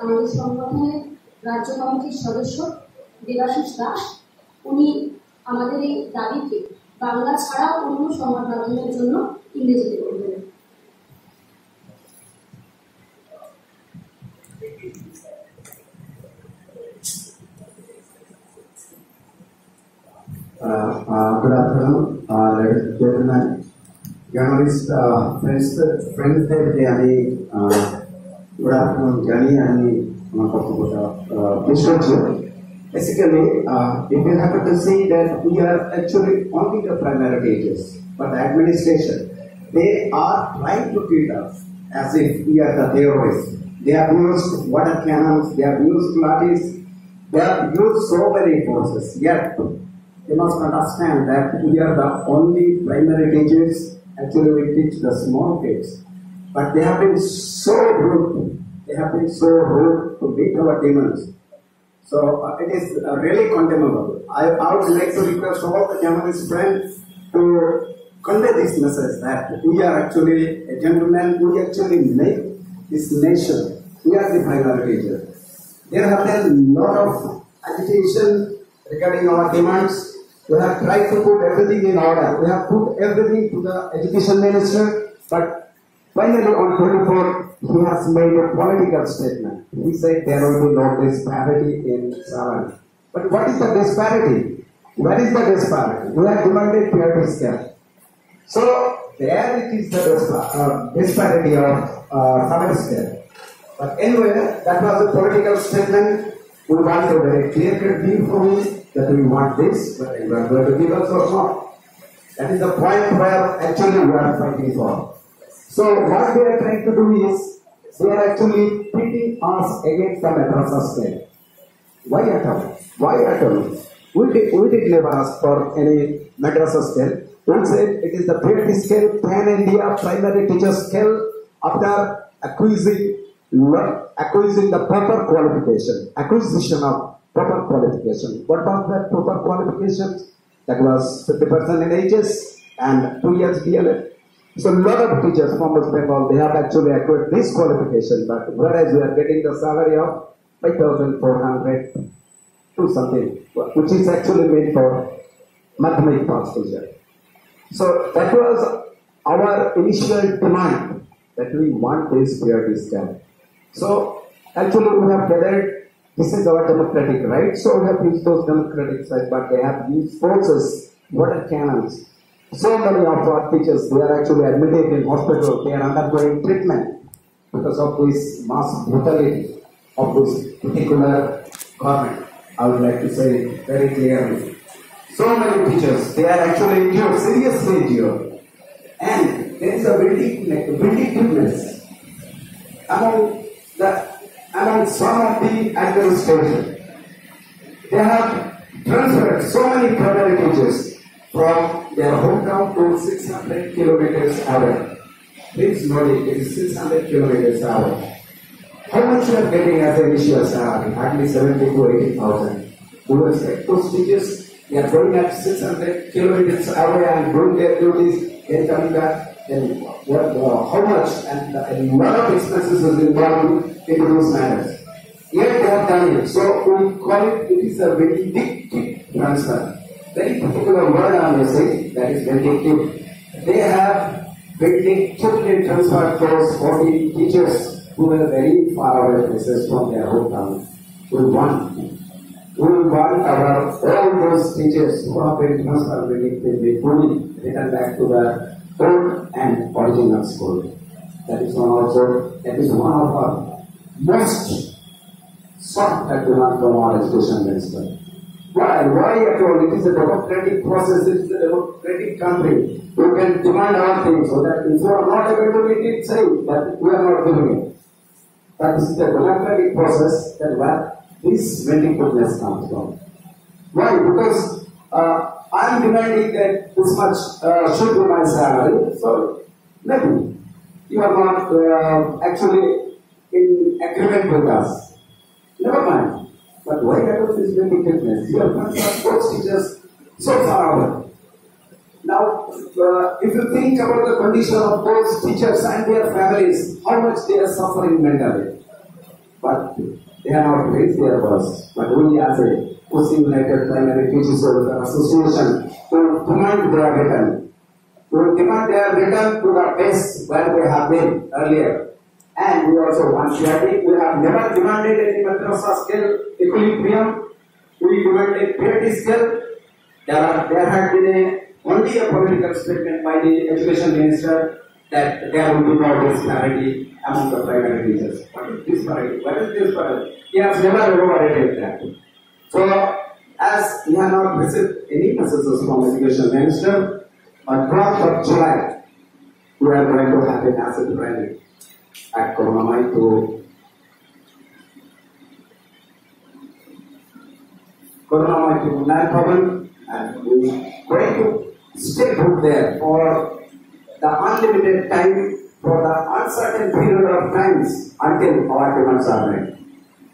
আমাদের সংগঠনের রাজ্য কমিটির সদস্য দেবাশিস দাস উনি আমাদের এই দাবিকে বাংলা ছাড়া অন্য সংবাদ মাধ্যমের জন্য ইংরেজিতে বলবেন Uh, uh, good afternoon, uh, ladies and gentlemen. Journalist, uh, friends, friends দের আমি थोड़ा जानिए and structure. Basically, uh, if we have to see that we are actually only the primary teachers, but the administration, they are trying to treat us as if we are the terrorists. They have used water cannons, they have used ladders, they have used so many forces, yet they must understand that we are the only primary teachers. Actually, we teach the small kids. But they have been so good so rude to beat our demons. So uh, it is uh, really condemnable. I, I would like to request all the journalist friends to convey this message that we are actually a gentleman. We actually make this nation. We are the primary teacher. There have been a lot of agitation regarding our demands. We have tried to put everything in order. We have put everything to the education minister, but finally on 24, he has made a political statement. He said there will be no disparity in salary. But what is the disparity? Where is the disparity? We have demanded priority scale. So there it is the uh, disparity of uh, salary scale. But anyway, that was a political statement. We want a very clear cut view from him that we want this, but we are going to give us or not. That is the point where actually we are fighting for. So what they are trying to do is they are actually pitting us against the madrasa state. Why at all? Why at all? We did, we did never ask for any madrasa scale. We said it is the priority scale, pan India primary teacher scale after acquiring, acquiring the proper qualification, acquisition of proper qualification. What was that proper qualification? That was 50% in HS and two years D.El.Ed. So a lot of teachers from West they have actually acquired this qualification, but whereas we are getting the salary of 5,400 to something, which is actually made for mathematics teacher. So that was our initial demand that we want this priority scale. So actually we have gathered, this is our democratic right, so we have used those democratic rights, but they have used forces, water cannons, so many of our teachers, they are actually admitted in hospital, they are undergoing treatment because of this mass brutality of this particular government. I would like to say very clearly. So many teachers, they are actually injured, seriously injured. And there is a vindictiveness, among the among some of the administration. They have transferred so many from their hometown to 600 kilometers away. It, it is 600 kilometers away. How much you are getting as an initial salary? Hardly 70 to 80,000. We will expect those teachers, they are going at 600 kilometers away and doing their duties, then coming back, then what, uh, how much and a lot of expenses is involved in those matters. Yet they have done it. So we call it, it is a vindictive transfer very particular word I am using, that is vindictive. They have vindictively transferred those 40 teachers who were very far away places from their hometown. We want, we want our, all those teachers who have been transferred vindictively fully return back to the old and original school. That is one also, that is one of our most sought demand from our education minister. Why? Why at all? It is a democratic process, it is a democratic country. We can demand our things so that if you are not able to meet it, say that we are not doing it. But this is a democratic process that where this vindictiveness comes from. Why? Because uh, I am demanding that this much uh, should be my salary, so maybe you are not uh, actually in agreement with us. But why about this vindictiveness? You have not teachers so far away. Now, uh, if you think about the condition of those teachers and their families, how much they are suffering mentally. but they have not raised their voice. But we as a Coast United Primary Teachers Association will demand their return. Will demand their return to the place where they have been earlier. And we also want clarity. We have never demanded any madrasa scale equilibrium. We demanded parity scale. There, are, there had been a, only a political statement by the education minister that there will be no disparity among the primary teachers. What is disparity? What is disparity? He has never elaborated that. So, as he has not received any messages from education minister, on 12th of July, we are going to have an asset rally at Corona to To Nalpavan and we going to stay put there for the unlimited time for the uncertain period of times until our demands are met.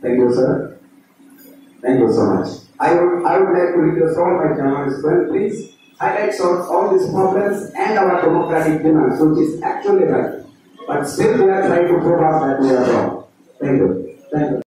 Thank you, sir. Thank you so much. I would, I would like to request all my journalists, well, please highlight all, all these problems and our democratic demands, which is actually right. But still we are trying to prove out that we are wrong. Thank you. Thank you.